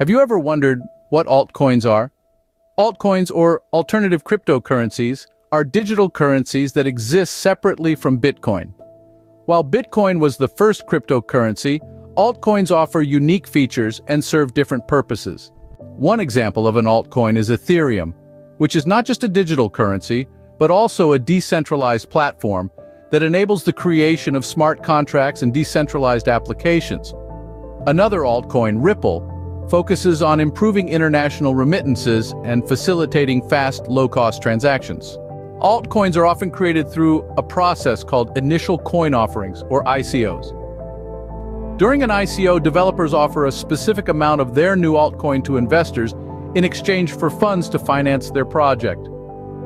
Have you ever wondered what altcoins are? Altcoins, or alternative cryptocurrencies, are digital currencies that exist separately from Bitcoin. While Bitcoin was the first cryptocurrency, altcoins offer unique features and serve different purposes. One example of an altcoin is Ethereum, which is not just a digital currency, but also a decentralized platform that enables the creation of smart contracts and decentralized applications. Another altcoin, Ripple, focuses on improving international remittances and facilitating fast, low-cost transactions. Altcoins are often created through a process called initial coin offerings, or ICOs. During an ICO, developers offer a specific amount of their new altcoin to investors in exchange for funds to finance their project.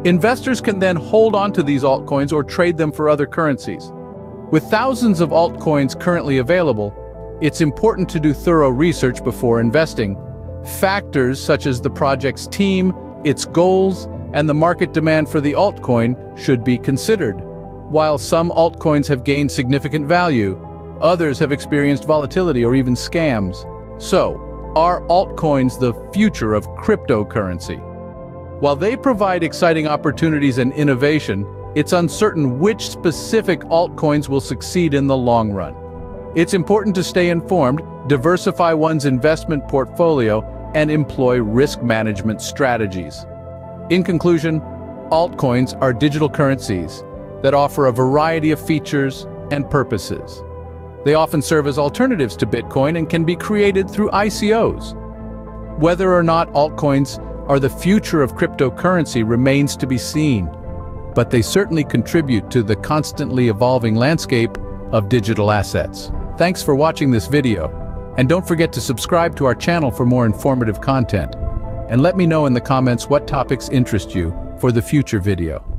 Investors can then hold onto these altcoins or trade them for other currencies. With thousands of altcoins currently available, it's important to do thorough research before investing. Factors such as the project's team, its goals, and the market demand for the altcoin should be considered. While some altcoins have gained significant value, others have experienced volatility or even scams. So, are altcoins the future of cryptocurrency? While they provide exciting opportunities and innovation, it's uncertain which specific altcoins will succeed in the long run. It's important to stay informed, diversify one's investment portfolio, and employ risk management strategies. In conclusion, altcoins are digital currencies that offer a variety of features and purposes. They often serve as alternatives to Bitcoin and can be created through ICOs. Whether or not altcoins are the future of cryptocurrency remains to be seen, but they certainly contribute to the constantly evolving landscape of digital assets. Thanks for watching this video, and don't forget to subscribe to our channel for more informative content. And let me know in the comments what topics interest you for the future video.